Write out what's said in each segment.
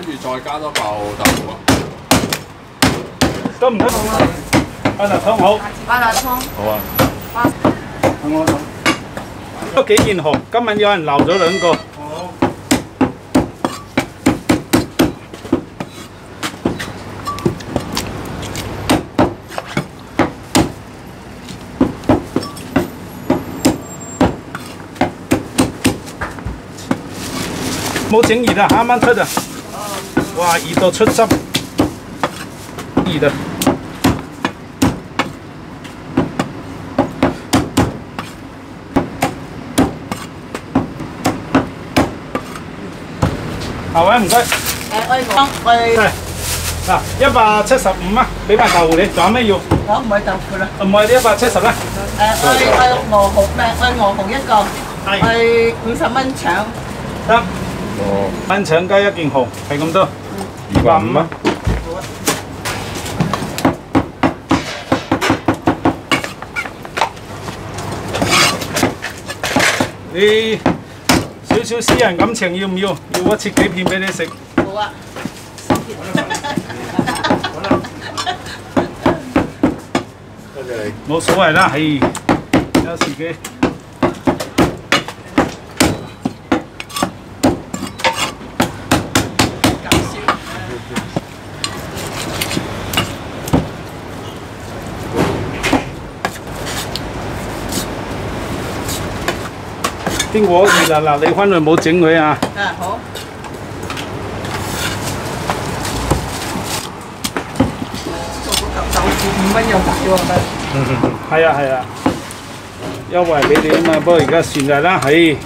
跟住再加多嚿豆腐啊！都唔得好啊！八達通好，八達通，好啊！等我都幾件紅，今晚有人留咗兩個。冇整熱啊，啱啱出啊！哇，熱到出汁，熱啊！下位唔該，誒愛講愛係嗱一百七十五啊，俾埋豆腐你，仲有咩要？唔我唔係豆腐啦，係一百七十啦，誒愛愛鵝紅咩？愛鵝紅一個，係愛五十蚊腸，得哦，蚊腸加一件紅，係咁多，二百五啊！你少少私人感情要唔要？要我切幾片俾你食？好啊。多謝你。冇所謂啦，係有時嘅。啲果熱啦，嗱，你翻去冇整佢啊！啊好，豆腐五蚊有埋喎，係啊係啊，優惠俾你啊嘛，不過而家算啦啦，係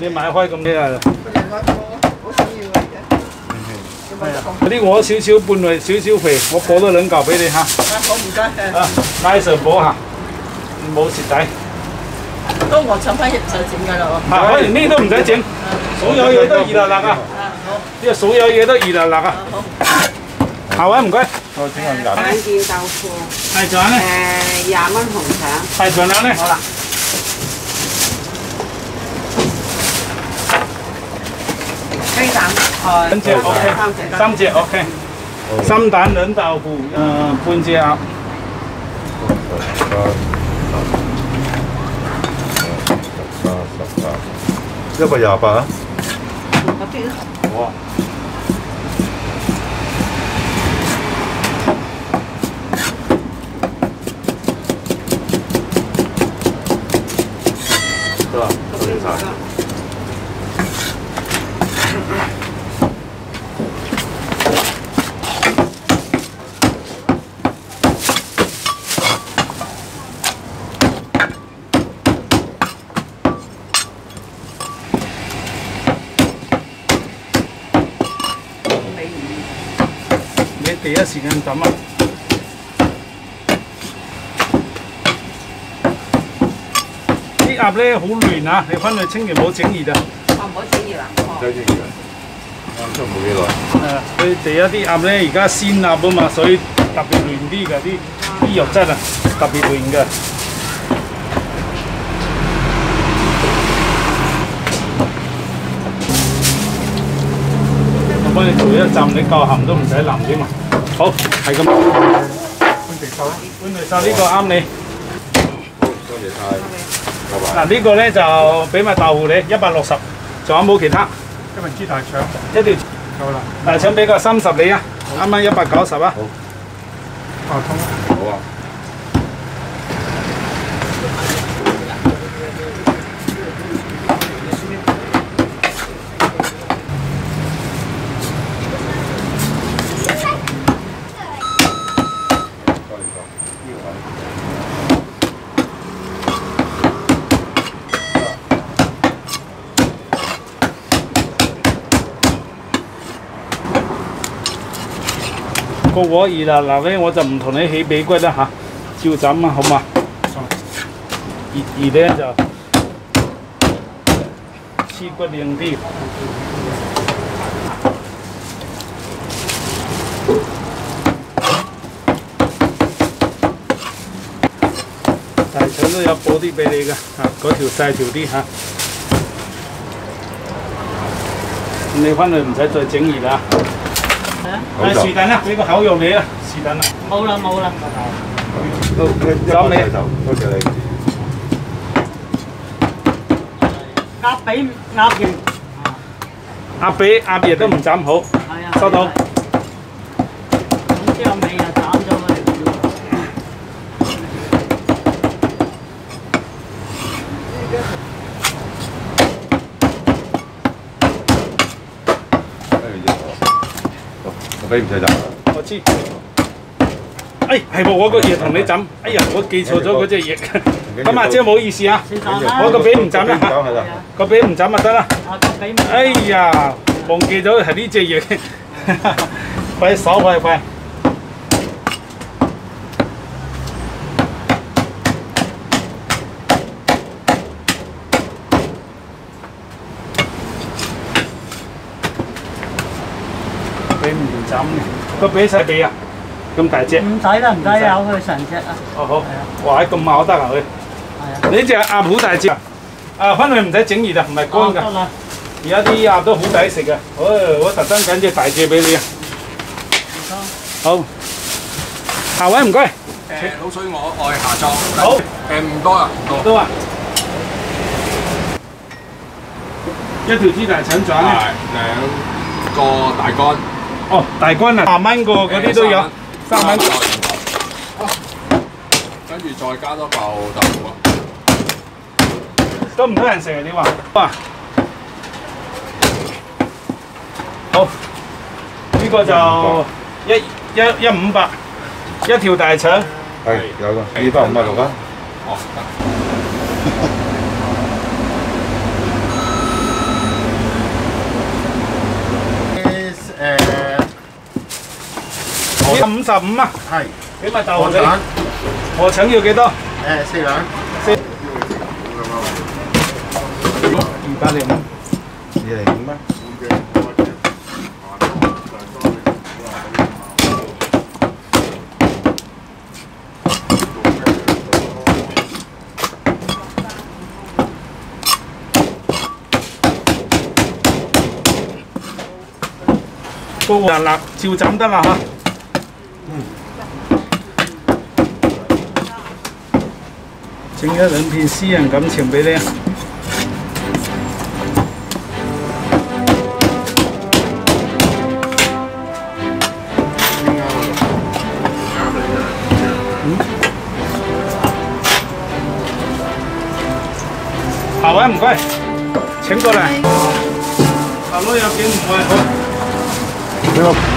你買開咁啲啊，好想要嘅。係啊，嗰啲我少少半胃少少肥，我補多兩嚿俾你嚇，好唔該，啊，拉上補下，冇蝕底。都我趁翻入就整㗎啦喎。啊，可能咩都唔使整，所有嘢都熱辣辣啊！啊好，呢個所有嘢都熱辣辣啊！好。下位唔該，我整下人。兩件豆腐，係仲有咧，誒廿蚊紅腸，係仲有咧，好啦，雞蛋。菜，三隻 OK，三隻。三隻 OK，心蛋兩豆腐，誒半隻鴨，一百廿八啊！嗰啲哇！得啦，多謝晒。你第一時間抌啊！啲鴨咧好亂啊！你翻去清完唔好整熱啊！我唔好整熱啦，哦真係嘅，啱出冇幾耐。誒，佢第一啲鴨咧，而家鮮鴨啊嘛，所以特別亂啲嘅啲啲肉質啊，特別亂嘅。我幫你做一浸，你夠鹹都唔使淋添嘛。好，係咁。半肥瘦，半肥瘦呢個啱你。多謝晒，拜拜。嗱呢個咧就俾埋豆腐你，一百六十，仲有冇其他？一份豬大腸一條夠啦，大腸俾個三十你啊，啱啱一百九十啊。好，打通好啊。個鑊熱啦，嗱咧我就唔同你起髀骨啦嚇，照枕啊好嘛？熱熱咧就黐骨靚啲。大腸都有補啲俾你嘅嚇，嗰條細條啲嚇。你翻去唔使再整熱啦。好就誒是但啦，俾個口肉你啦，是但啦。冇啦冇啦，都一一個洗頭，多謝你。鴨髀鴨翼，鴨髀鴨翼都唔斬好，係啊，收到。咁之後尾又斬咗佢。我俾唔使賺。我知。哎，係喎，我個嘢同你斬。哎呀，我記錯咗嗰只翼。咁啊，姐唔好意思啊，我個髀唔斬啦。個髀唔斬咪得啦。哎呀，忘記咗係呢只翼。快手快快。髀唔斬嘅，個髀細俾啊，咁大隻。唔使啦，唔使有佢成隻啊，哦好，哇咁咬得啊佢。係啊，呢只鴨好大隻啊！啊，翻去唔使整熱啊，唔係乾㗎。哦而家啲鴨都好抵食嘅，我我特登揀只大隻俾你啊！好，下位唔該，誒滷水我愛下裝。好。誒唔多啊，唔多。都啊，一條豬大腸掌咧，係兩個大乾，哦大軍啊，廿蚊個嗰啲都有，三蚊。跟住再加多嚿豆腐啊！都唔多人食啊！你話哇，好，呢、個就一一一五百，一條大腸，係有個二百五十六啊。哦，得。誒五十五啊！係俾咪豆你河產，河腸要幾多？誒四兩，二百零五。二零五咩？高辣辣照斬得啦嚇。整一兩片私人感情俾你啊！下位唔該，請過嚟。下位有幾唔該好。